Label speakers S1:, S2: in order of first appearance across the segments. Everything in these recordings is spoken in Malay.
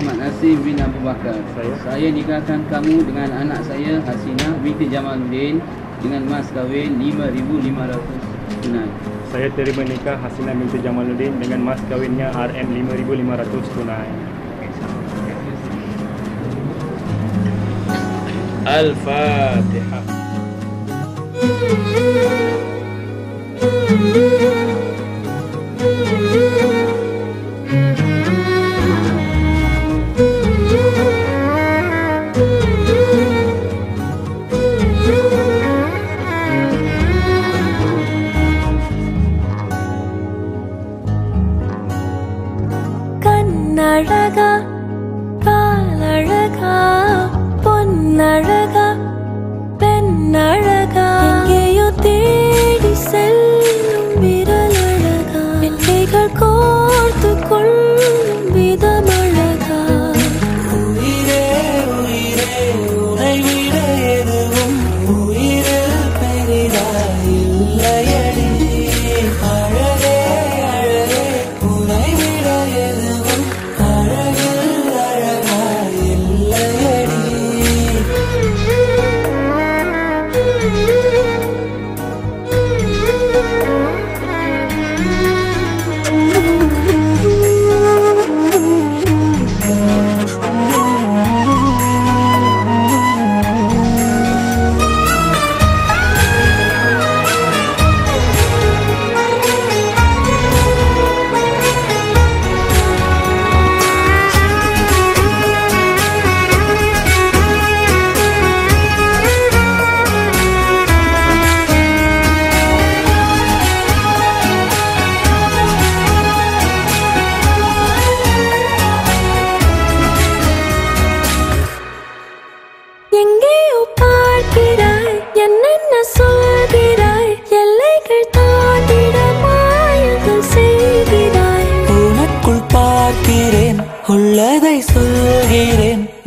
S1: Muhammad Nasir bin Abu Bakar.
S2: Saya?
S1: Saya nikahkan kamu dengan anak saya Hasina binti Jamaluddin dengan mas kahwin 5500 tunai.
S2: Saya terima nikah Hasina binti Jamaluddin dengan mas kawinnya RM 5500 tunai.
S3: Al-Fatihah.
S4: கண்ணழகா பாலழகா பொன்னழகா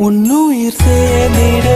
S5: உன்னுயிர் சேனிட